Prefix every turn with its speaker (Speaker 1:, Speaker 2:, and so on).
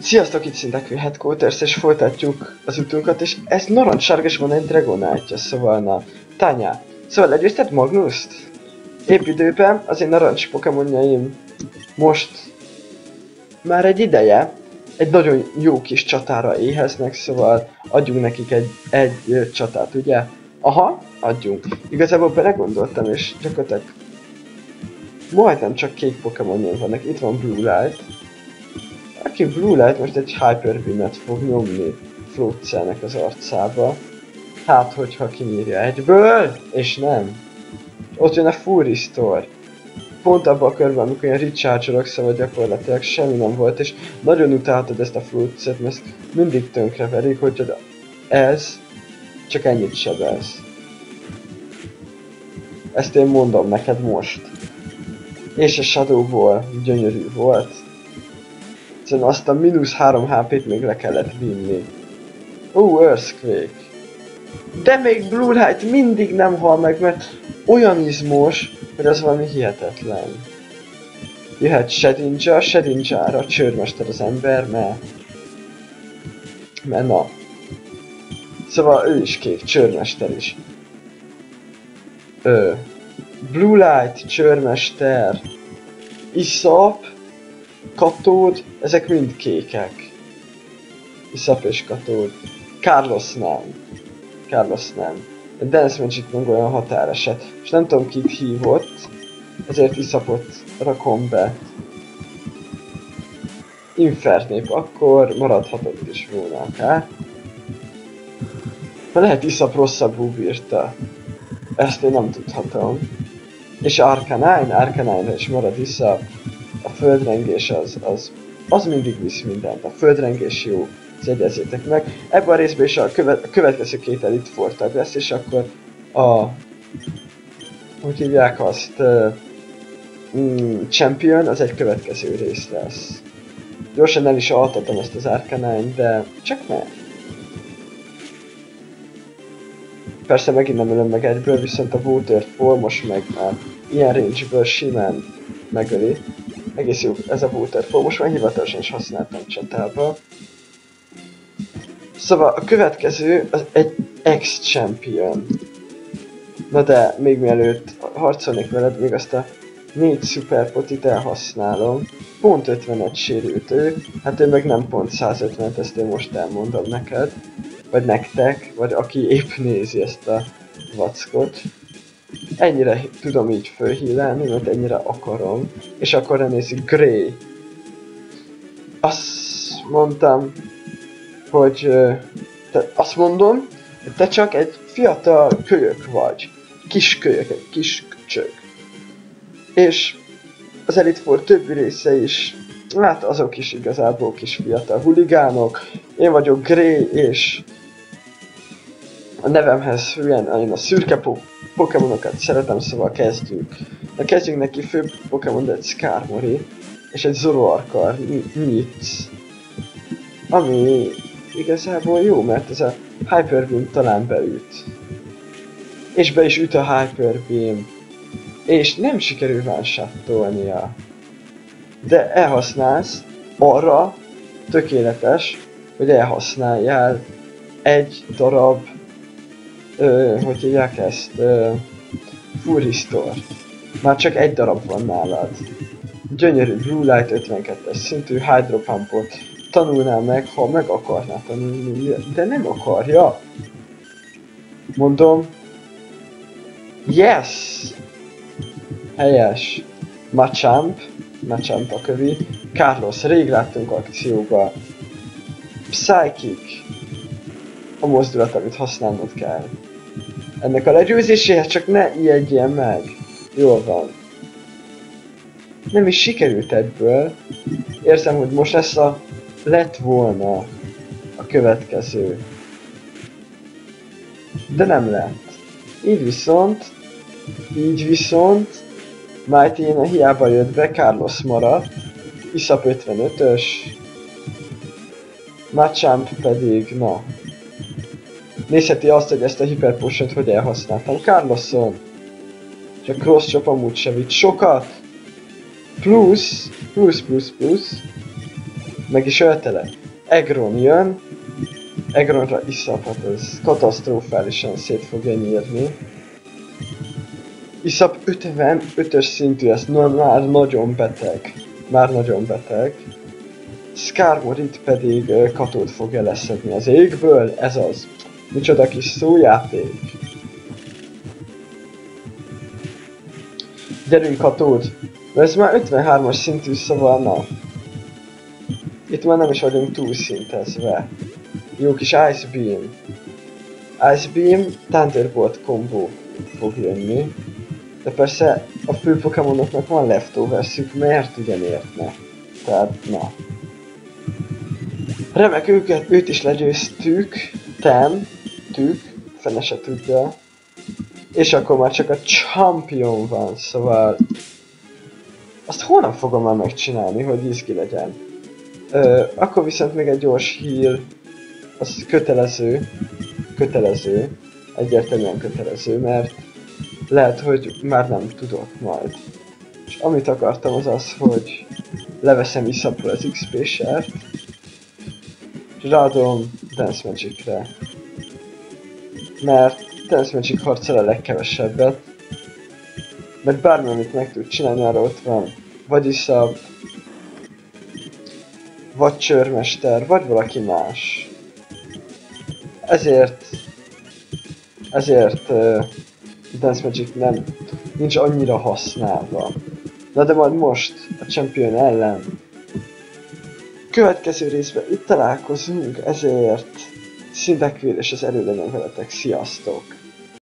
Speaker 1: Sziasztok, itt Szintekvő Headquarters, és folytatjuk az utunkat, és ez narancssárga, és van egy Dragonite, szóval na, Tanya. Szóval legyőzted Magnuszt? Épp időben az én narancs pokémonjaim most már egy ideje egy nagyon jó kis csatára éheznek, szóval adjunk nekik egy, egy csatát, ugye? Aha, adjunk. Igazából belegondoltam, és gyakorlatilag majdnem csak kék pokémonjaim vannak. Itt van Blue Light, aki Blue most egy Hyper Beam-et fog nyomni Floatzelnek az arcába. Hát, hogyha kinyírja egyből, és nem. Ott jön a Full Restore. Pont abban a körben, amikor ilyen recharge szóval gyakorlatilag semmi nem volt, és nagyon utáltad ezt a Floatset, mert ezt mindig tönkreverik, hogy ez csak ennyit sebez. Ezt én mondom neked most. És a Shadowból gyönyörű volt. Egyszerűen azt a mínusz 3 HP-t még le kellett vinni. Ó, Earthquake. De még Blue Light mindig nem hal meg, mert olyan izmos, hogy az valami hihetetlen. Jöhet Shedinja, Shedinjára csőrmester az ember, mert... Mert na. Szóval ő is kék, csőrmester is. Ö. Blue Light, csőrmester, Iszap, Katód, ezek mind kékek. Iszap és Katód. Carlos nem. Carlos nem. A Dance Magic meg olyan határeset. És nem tudom kit hívott, ezért Iszapot rakom be. Infernép, akkor maradhatott is volna akár. De lehet Iszap rosszabbul bírta. Ezt én nem tudhatom. És Arcanine, Arcanine is marad Iszap a földrengés az, az, az mindig visz mindent. A földrengés jó, jegyezzétek meg. Ebben a részben is a, követ, a következő két elit fortag lesz, és akkor a... Hogy hívják azt? Mm, Champion, az egy következő rész lesz. Gyorsan el is altatom ezt az Arcanine, de csak ne. Persze megint nem ölöm meg egyből, viszont a Water most meg már ilyen range-ből simán megöli. Egész jó, ez a Waterfall, most már hivatalosan is használtam csatába. Szóval a következő az egy ex-champion. Na de, még mielőtt harcolnék veled, még azt a négy superpotit elhasználom. Pont 51 sérült ő, hát ő meg nem pont 150 ezt én most elmondom neked. Vagy nektek, vagy aki épp nézi ezt a vackot ennyire tudom így fölhílelni, mert ennyire akarom. És akkor nézzük Grey. Azt mondtam, hogy te, azt mondom, hogy te csak egy fiatal kölyök vagy. Kis kölyök, egy kis köcsög. És az Elite Four többi része is, hát azok is igazából kis fiatal huligánok. Én vagyok Grey, és a nevemhez hülyen én a szürke pokémonokat szeretem, szóval kezdjük. Na kezdjünk neki fő Pokémon, egy Skarmory, és egy Zoroarkar, Nitz. Ami igazából jó, mert ez a Hyper Beam talán beüt. És be is üt a Hyper Beam. És nem sikerül vánsátolnia. De elhasználsz arra, tökéletes, hogy elhasználjál egy darab hogy hívják ezt, ö, Full. Már csak egy darab van nálad. Gyönyörű Blue Light 52-es szintű Hydro Pumpot tanulnál meg, ha meg akarná tanulni, de nem akarja. Mondom. Yes! Helyes. Machamp, Machamp a kövi. Carlos, rég láttunk akcióba. Psychic. A mozdulat, amit használnod kell ennek a legyőzéséhez, csak ne ijedjen meg. Jól van. Nem is sikerült ebből. Érzem, hogy most lesz a... lett volna a következő. De nem lett. Így viszont, így viszont, Mighty hiába jött be, Carlos maradt, Iszap 55-ös, Machamp pedig, na, Nézheti azt, hogy ezt a Hyper Potion-t hogy elhasználtam. Carlosson! És a Cross Chop amúgy sem vitt sokat. Plusz, plusz, plusz, plusz. meg is ölte le. Egron jön, Egronra iszaphat, ez katasztrofálisan szét fogja nyírni. Iszap 55-ös szintű, ez na, már nagyon beteg. Már nagyon beteg. Skarmorit pedig katót fogja leszedni az égből, ez az. Micsoda kis szójáték. Gyerünk katód! Mert ez már 53-as szintű, szóval na. Itt már nem is vagyunk túl szintezve. Jó kis Ice Beam. Ice Beam, Thunderbolt combo fog jönni. De persze a fő Pokémonoknak van leftoversiük, mert ugyanért ne. Tehát, na. Remek őket, őt is legyőztük. Ten, tük, fene se tudja. És akkor már csak a champion van, szóval... Azt holnap fogom már megcsinálni, hogy izgi legyen. Ö, akkor viszont még egy gyors hír, az kötelező, kötelező, egyértelműen kötelező, mert lehet, hogy már nem tudok majd. És amit akartam az az, hogy leveszem Isapról az XP-sert, és ráadom Dance Magic-re. Mert Dance Magic harcol a legkevesebbet, mert bármi, amit meg tud csinálni, arra ott van. Vagy Isap, vagy Csörmester, vagy valaki más. Ezért ezért uh, Dance Magic nem nincs annyira használva. Na de majd most a Champion ellen következő részben itt találkozunk, ezért Szindekvér és az erő legyen veletek, sziasztok!